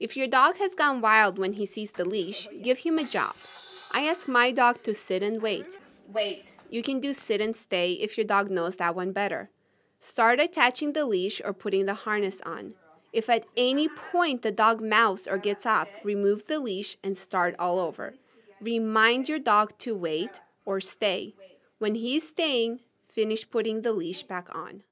If your dog has gone wild when he sees the leash, give him a job. I ask my dog to sit and wait. Wait. You can do sit and stay if your dog knows that one better. Start attaching the leash or putting the harness on. If at any point the dog mouths or gets up, remove the leash and start all over. Remind your dog to wait or stay. When he's staying, finish putting the leash back on.